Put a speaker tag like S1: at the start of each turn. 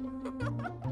S1: Ha ha ha!